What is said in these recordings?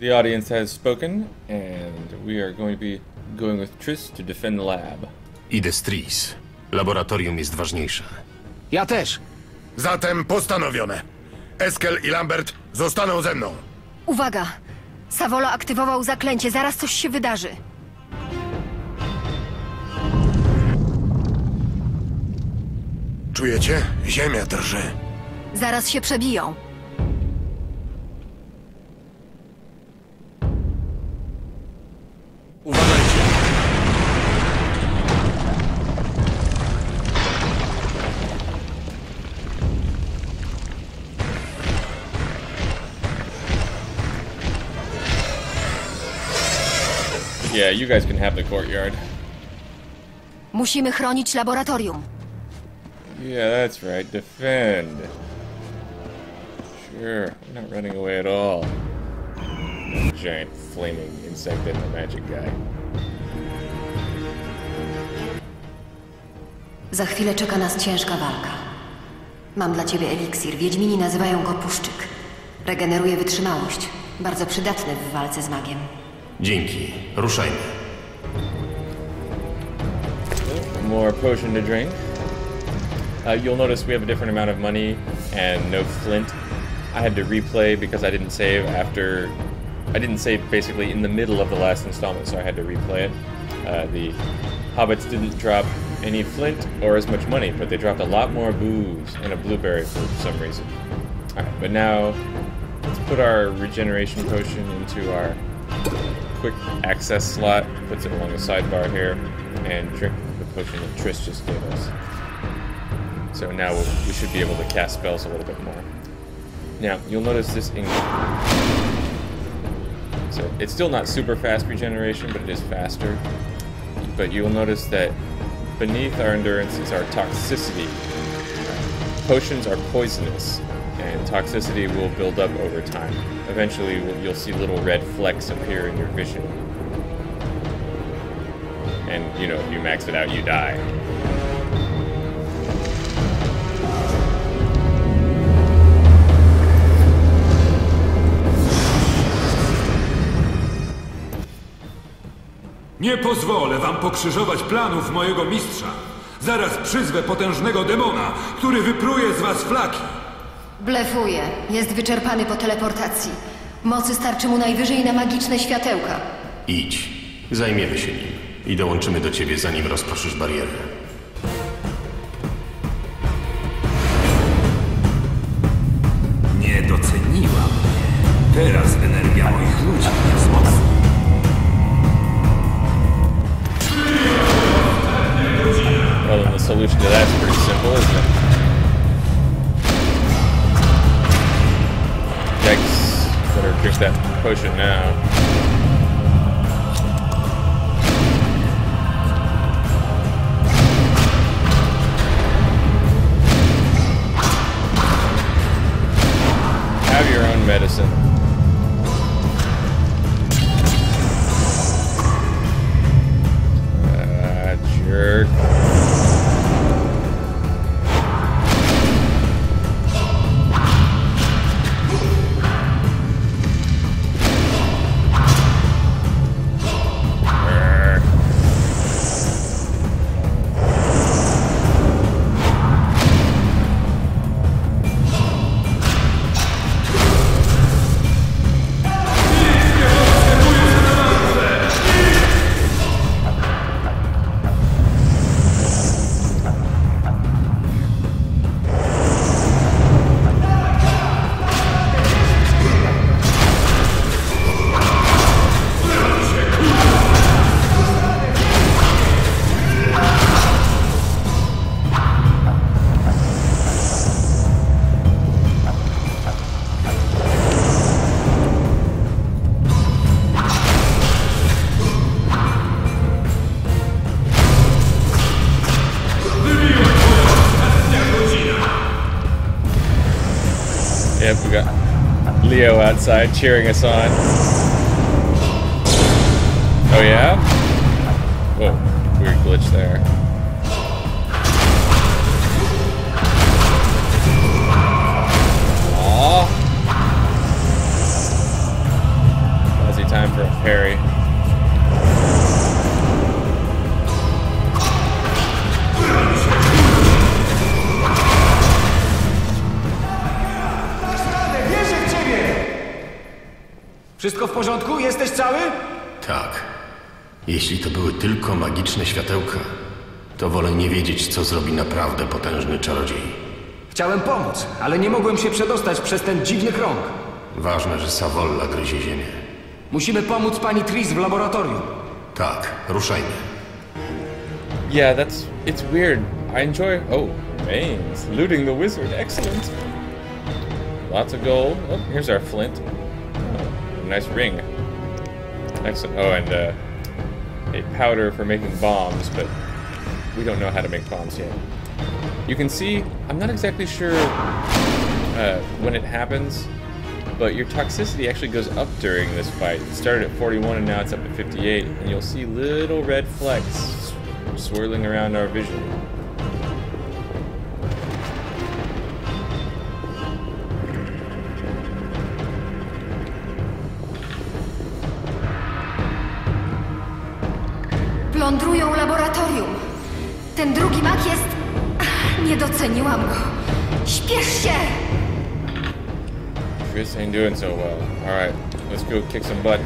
The audience has spoken, and we are going to be going with Triss to defend the lab. Idę z Tris. Laboratorium jest ważniejsze. Ja też. Zatem postanowione. Eskel i Lambert zostaną ze mną. Uwaga! Savolo aktywował zaklęcie, zaraz coś się wydarzy. Czujecie? Ziemia drży. Zaraz się przebiją. Yeah, you guys can have the courtyard. Musimy chronić laboratorium. Yeah, that's right. Defend. Sure, we're not running away at all. Giant flaming insect and the magic guy. Za chwilę czeka nas ciężka walka. Mam dla ciebie eliksir. Wiedźmini nazywają go puszczyk. Regeneruje wytrzymałość. Bardzo przydatny w walce z magiem. Dzięki. Ruszajmy. More potion to drink. Uh, you'll notice we have a different amount of money and no flint. I had to replay because I didn't save after. I didn't save basically in the middle of the last installment, so I had to replay it. Uh, the hobbits didn't drop any flint or as much money, but they dropped a lot more booze and a blueberry for some reason. Alright, but now let's put our regeneration potion into our quick access slot, puts it along the sidebar here, and drink the potion that Triss just gave us. So now we'll, we should be able to cast spells a little bit more. Now, you'll notice this in So it's still not super fast regeneration, but it is faster. But you'll notice that beneath our endurance is our toxicity. Potions are poisonous, and toxicity will build up over time. Eventually, you'll see little red flecks appear in your vision. And, you know, if you max it out, you die. Nie pozwolę wam pokrzyżować planów mojego mistrza. Zaraz przyzwę potężnego demona, który wypruje z was flaki. Blefuje. Jest wyczerpany po teleportacji. Mocy starczy mu najwyżej na magiczne światełka. Idź. Zajmiemy się nim. I dołączymy do ciebie, zanim rozproszysz barierę. Nie doceniła mnie. Teraz energia moich ludzi mnie wzmocni. Well, the solution to that's pretty simple, isn't it? Here's that potion now. Yep, we got Leo outside cheering us on. Oh yeah? Whoa, weird glitch there. Aww. time for a parry. Jesteś cały? Tak. Jeśli to były tylko magiczne światełka, to wolę nie wiedzieć, co zrobi naprawdę potężny czarodziej. Chciałem pomóc, ale nie mogłem się przedostać przez ten dziwny krąg. Ważne, że Savolla gryzie ziemię. Musimy pomóc pani Tris w laboratorium. Tak, ruszajmy. Yeah, that's it's weird. I enjoy. Oh, mains looting the wizard. Excellent. Lots of gold. Oh, here's our flint. Oh, nice ring. Excellent. Oh, and uh, a powder for making bombs, but we don't know how to make bombs yet. You can see. I'm not exactly sure uh, when it happens, but your toxicity actually goes up during this fight. It started at 41 and now it's up at 58, and you'll see little red flecks swirling around our vision. Plądrują laboratorium. Ten drugi mak jest... Nie doceniłam go. Śpiesz się! Chris ain't doing so well. Alright, let's go kick some butt.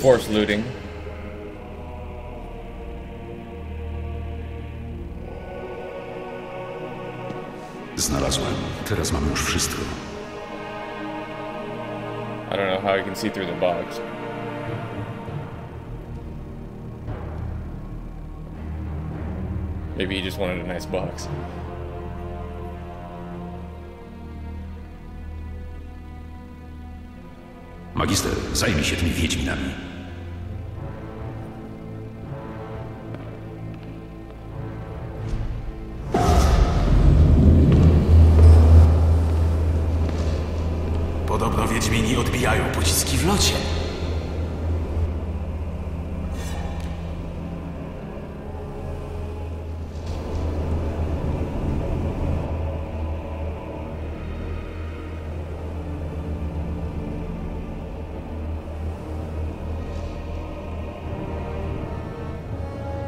Force looting. Teraz mam już wszystko. I don't know how you can see through the box. Maybe he just wanted a nice box. Magister, zajmij się tymi wiedźminami. Pociski locie.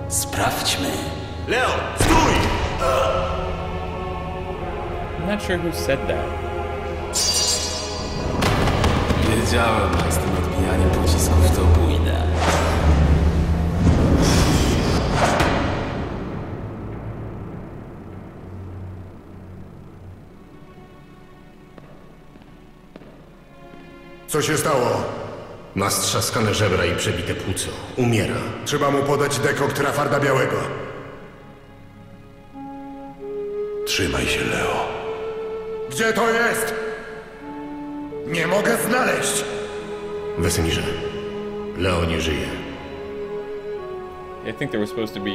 Sprawdźmy. Leo, stój! I'm not sure who said that. Wiedziałem, że z tym odbijaniem pocisków to pójdę. Co się stało? Ma strzaskane żebra i przebite płuco. Umiera. Trzeba mu podać dekokt Rafarda Białego. Trzymaj się, Leo. Gdzie to jest? Nie mogę znaleźć. Wesemirze, Leo nie żyje. I think there was supposed to be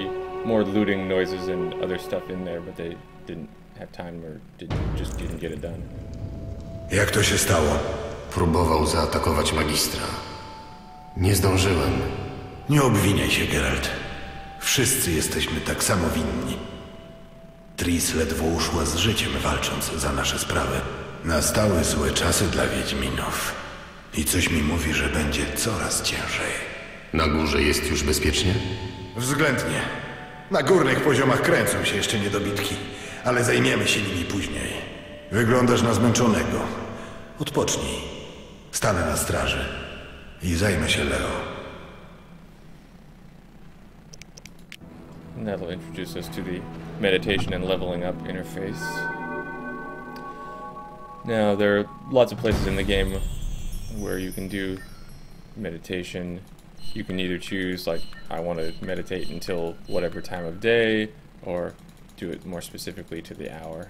more looting noises and other stuff in there, but they didn't have time or didn't, just didn't get it done. Jak to się stało? Próbował zaatakować magistra. Nie zdążyłem. Nie obwiniaj się, Geralt. Wszyscy jesteśmy tak samo winni. Tris ledwo uszła z życiem, walcząc za nasze sprawy. Nastały złe czasy dla Wiedźminów. I coś mi mówi, że będzie coraz ciężej. Na górze jest już bezpiecznie? Względnie. Na górnych poziomach kręcą się jeszcze niedobitki, ale zajmiemy się nimi później. Wyglądasz na zmęczonego. Odpocznij. Stanę na straży i zajmę się Leo. That'll introduce us to the meditation and leveling up interface. Now, there are lots of places in the game where you can do meditation. You can either choose, like, I want to meditate until whatever time of day, or do it more specifically to the hour.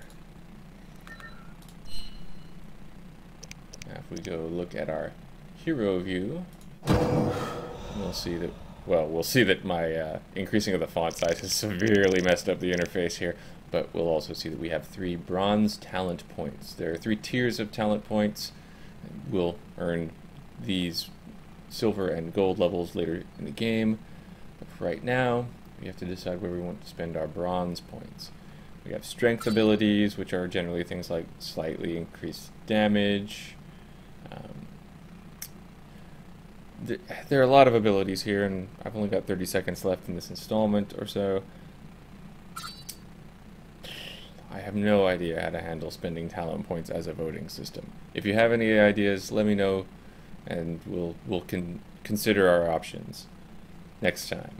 Now, if we go look at our hero view, we'll see that well we'll see that my uh, increasing of the font size has severely messed up the interface here but we'll also see that we have three bronze talent points there are three tiers of talent points we'll earn these silver and gold levels later in the game. But right now, we have to decide where we want to spend our bronze points. We have strength abilities, which are generally things like slightly increased damage. Um, th- there are a lot of abilities here, and I've only got 30 seconds left in this installment or so. I have no idea how to handle spending talent points as a voting system. If you have any ideas, let me know, and we'll we'll con- consider our options next time.